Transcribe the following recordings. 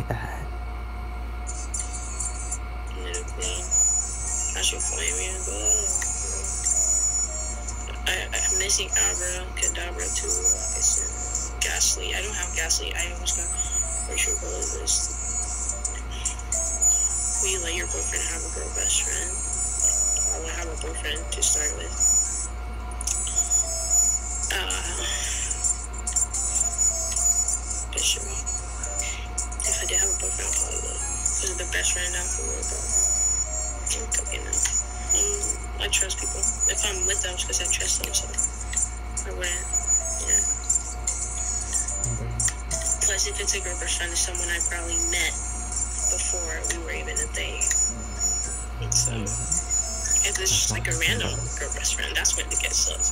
like that. I should flame you, but I, I'm missing Abra, Kadabra too. Like I said, Gastly. I don't have Gastly. I almost got racial color. Will you let your boyfriend have a girl best friend? I would have a boyfriend to start with. Uh, Bishop. I did have a boyfriend, I probably would. Because the best friend out the world, though. I'm cooking them. Um, I trust people. If I'm with them, it's because I trust them, so I wouldn't. Yeah. Plus, if it's a girl best friend, it's someone I probably met before we were even a thing. So, if it's just like a random girl best friend, that's when it gets sus.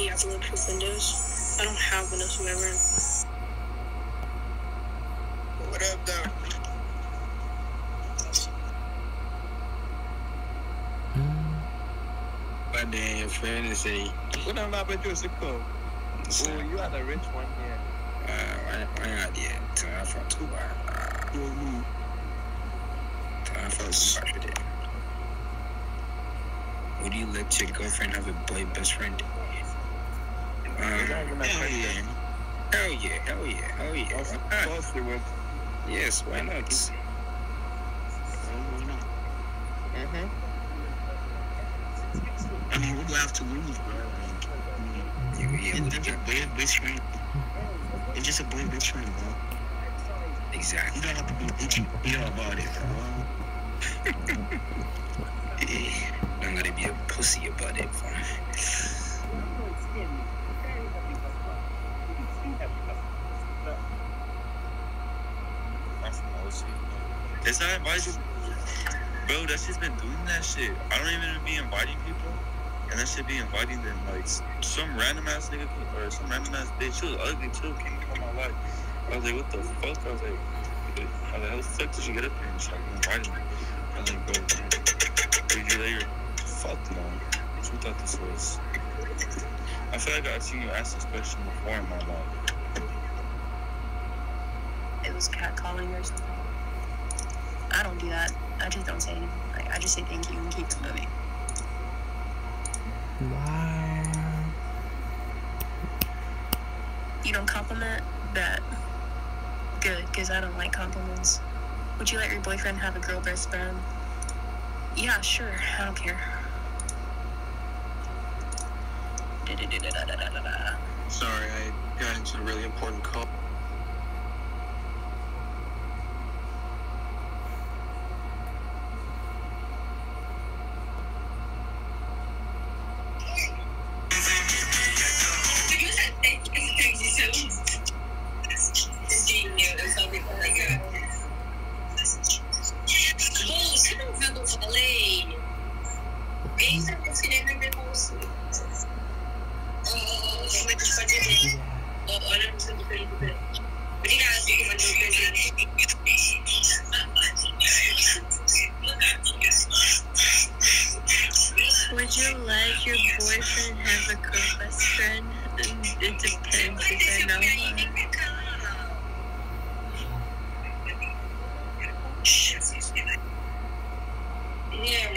You have to look for windows. I don't have windows, whoever. Up, though? But then fantasy. What am I about to do? Oh, you are the rich one here. Uh, why not yet? Time for two bar. Time for two bar. Would you let your girlfriend have a boy best friend? Um, hell yeah. Hell yeah, hell yeah, hell yeah. Why not? Yes, why not? Mm-hmm. I mean, I have to lose, bro? Like, You, yeah, it's just a boy best friend. It's just a boy best friend, bro. exactly. You don't have to be bitchy yeah, about it, bro. Yeah, don't gotta be a pussy about it. fam. That's bullshit. It's not inviting. Bro, that shit's been doing that shit. I don't even be inviting people. And that shit be inviting them. Like, some random ass nigga or some random ass bitch. She was ugly too. Came to my life. I was like, what the fuck? I was like, how the hell fuck did you get up here and start inviting me? I was like, bro, did you your fuck no? What you thought this was? I feel like I've seen you ask this question before in my life. It was catcalling or something. I don't do that. I just don't say anything. Like, I just say thank you and keep it moving. Wow. You don't compliment? that. Good, because I don't like compliments. Would you let your boyfriend have a girl best friend? Yeah, sure. I don't care. Sorry, I got into a really important call. Would you let your boyfriend have a girl best friend? It depends if I know. Yeah.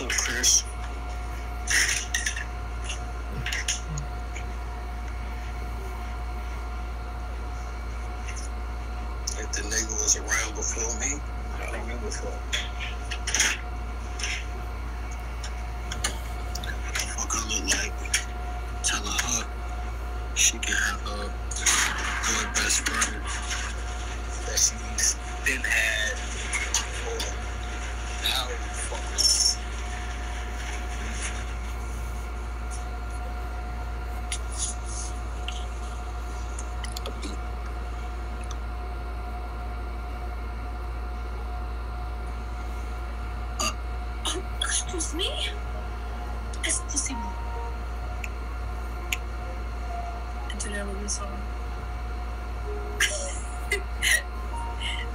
What's up, Chris? If the nigga was around before me, I don't give a fuck. Fuck I look like telling her she can have her good best friend that she's been had for how fuck Excuse me? Excuse me. I love this song.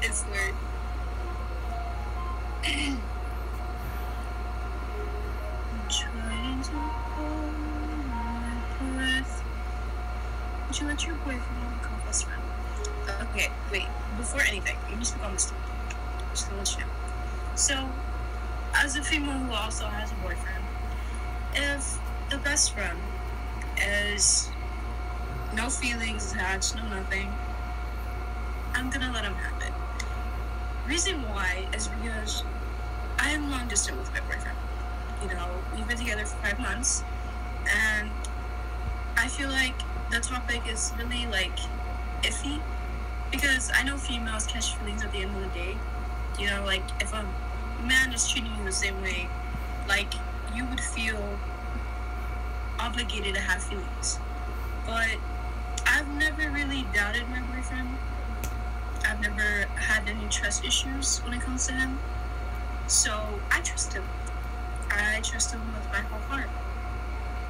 it's weird. I'm trying to hold my breath. Would you let your boyfriend become best friend? Okay, wait. Before anything, let me speak on this. Just gonna let you know. So, as a female who also has a boyfriend, if the best friend is no feelings attached, no nothing, I'm gonna let him have it. Reason why is because I am long distance with my boyfriend. You know, we've been together for five months, and I feel like the topic is really like iffy because I know females catch feelings at the end of the day. You know, like if a man is treating you the same way, like you would feel obligated to have feelings. But I've never really doubted my boyfriend. I've never had any trust issues when it comes to him. So I trust him. I trust him with my whole heart.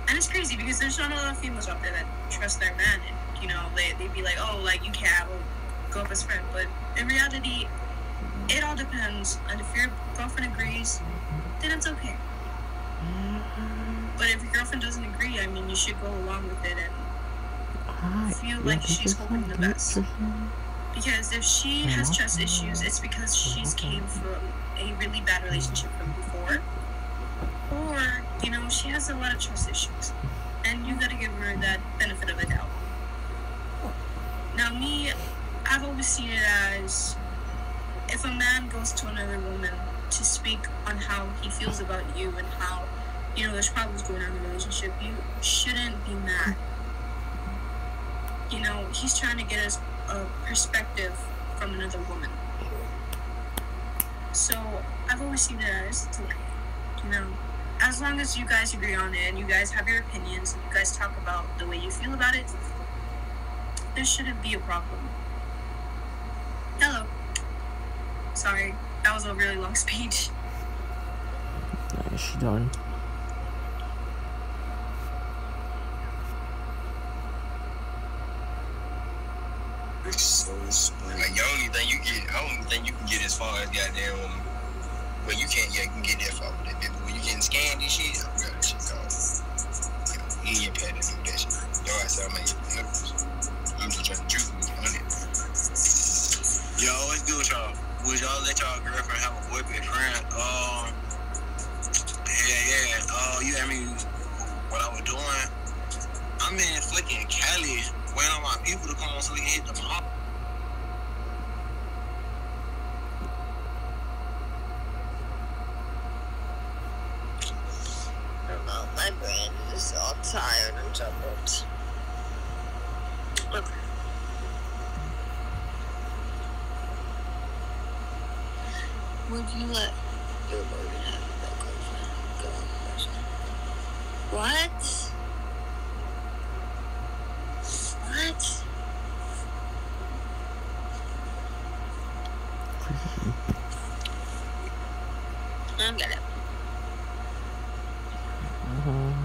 And it's crazy because there's not a lot of females out there that trust their man and you know, they they'd be like, Oh, like you can't a go up as friend but in reality it all depends and if your girlfriend agrees, then it's okay. But if your girlfriend doesn't agree, I mean you should go along with it and feel like she's hoping the best. Because if she has trust issues, it's because she's came from a really bad relationship from before. Or, you know, she has a lot of trust issues. And you gotta give her that benefit of the doubt. Now me, I've always seen it as if a man goes to another woman to speak on how he feels about you and how, you know, there's problems going on in the relationship, you shouldn't be mad. You know, he's trying to get us a perspective from another woman. So I've always seen it as you know, as long as you guys agree on it and you guys have your opinions and you guys talk about the way you feel about it, there shouldn't be a problem. Hello. Sorry, that was a really long speech. Is she done? It's so smooth. Like, the only thing you get, I don't even think you can get as far as goddamn. Well, you can't, yeah, you can get that far with that bit, but when you getting scanned and shit, I forgot that shit called. Yeah, he ain't paying to do that shit. Yo, I said, I'm like, I'm just trying to juke me on it. Yo, what's good y'all? Would y'all let y'all girlfriend have a boyfriend friend? Um, yeah, yeah. Uh, you asked me what I was doing. I'm in fucking Cali waiting on my people to come on so we can hit the. I know, my brain is all tired and jumbled. Okay. Would you let your boyfriend have a girlfriend? Girlfriend? What? What? I'm gonna. Um,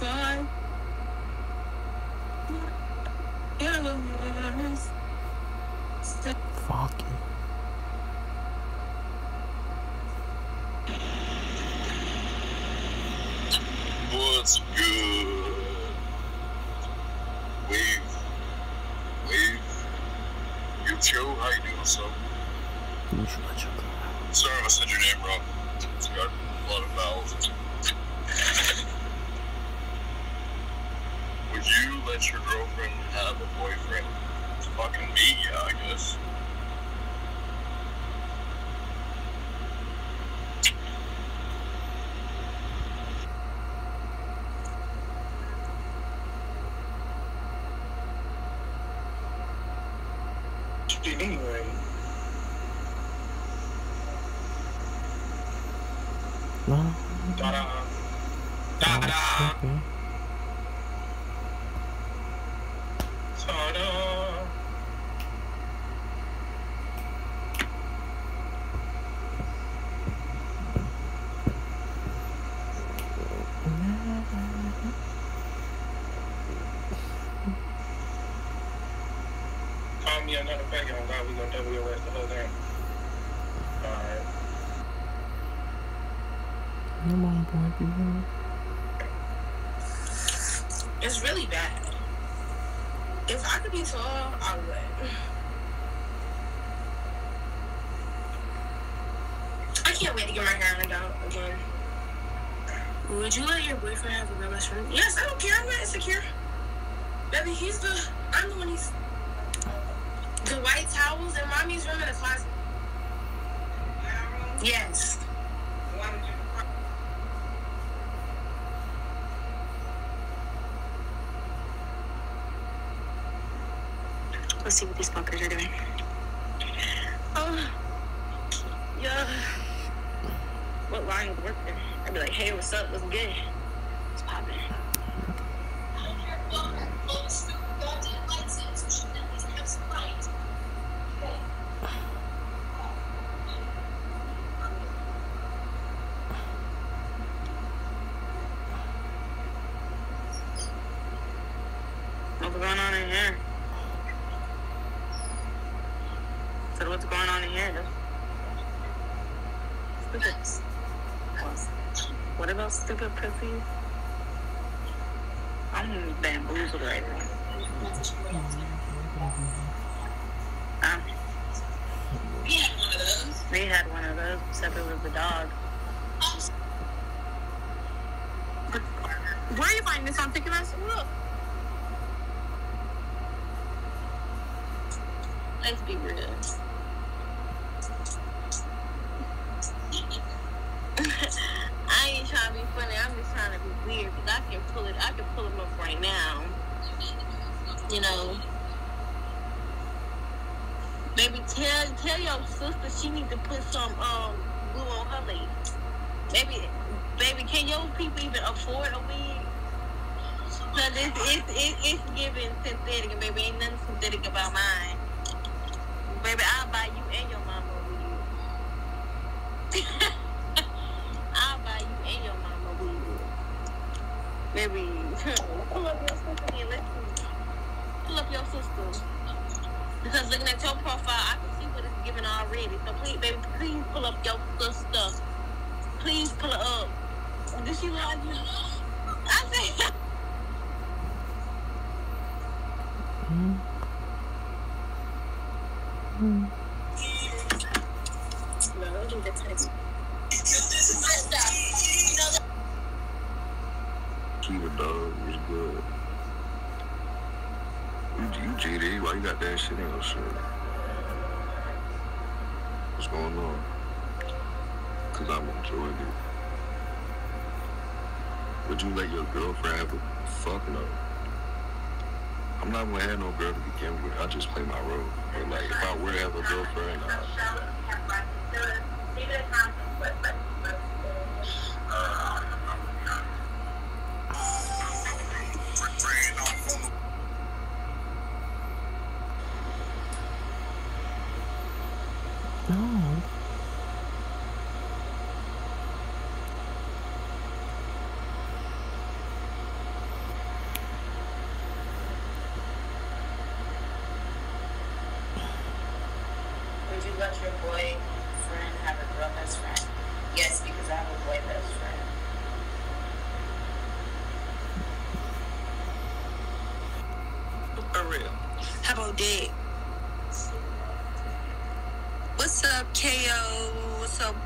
Five. fuck it. What's good? Wave. Wave. You Joe, how you doing, son? You should let your girl out. Sorry if I said your name wrong. It's got a lot of vowels. Would you let your girlfriend have a boyfriend? It's fucking me, yeah, I guess. Anyway, No. ta-da. Oh, me another faggot on God, we gonna double your ass the whole thing. Alright. Come on, boy, be real. It's really bad. If I could be tall, I would. I can't wait to get my hair ironed out again. Would you let your boyfriend have a real best friend? Yes, I don't care. I'm not insecure. Baby, he's the. I'm the one he's. The white towels in mommy's room in the closet. Yes. Let's see what these fuckers are doing. Oh, yeah. What line would work there? I'd be like, hey, what's up? What's good? It's popping. Stupid. What about stupid pussy? I'm bamboozled right now. Um, we had one of those, We had one of those, except it was the dog. Where are you finding this on Ticketmaster? Look. Let's be real. I ain't trying to be funny. I'm just trying to be weird because I can pull it. I can pull them up right now. You know, baby, tell tell your sister she need to put some um glue on her leg. Baby, baby, can your people even afford a wig? Cause it's it's it's, it's giving synthetic, and baby, ain't nothing synthetic about mine. Baby, I'll buy you and your mama a wig. I'll buy you and your mama a wig. Baby, pull up your sister here. Let's see. Pull up your sister. Because looking at your profile, I can see what it's giving already. So please, baby, please pull up your sister. Please pull up. Did she love you? I said. Mm. Mm. I think that's it. Dog was good. You, GD, why you got that shit in your shirt? What's going on? Cause I'm enjoying it. Would you let your girlfriend have a fuck no? I'm not gonna have no girl to begin with. I just play my role. But like, if I were to have a girlfriend, uh, you let your boyfriend have a girl best friend? Yes, because I have a boy best friend. For real. How about that? What's up, KO? What's up,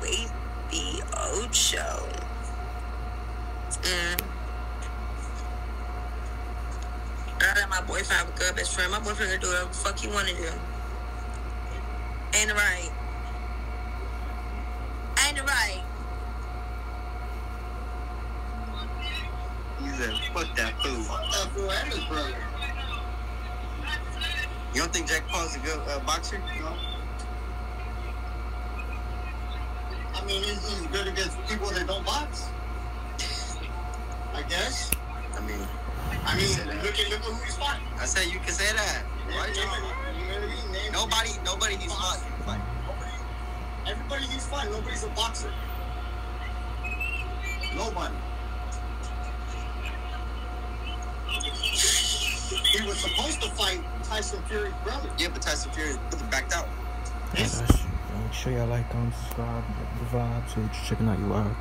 Wavy Ocho? Mm. I let my boyfriend have a good best friend. My boyfriend can do whatever the fuck he wanna do. Ain't it right? Ain't it right? He said, fuck that fool. Fuck that fool and his brother. You don't think Jake Paul's a good uh, boxer? No. I mean, he's, he's good against people that don't box. I guess. I mean, I mean, look at look at who he's fighting. I said you can say that. Right? Nobody, nobody he's fighting. Everybody he's fighting, nobody's a boxer. Nobody. He was supposed to fight Tyson Tyson Fury's brother. Yeah, but Tyson Fury backed out. Yeah, that's, make sure y'all like, comment, subscribe, the vibe, so you're checking out your wild.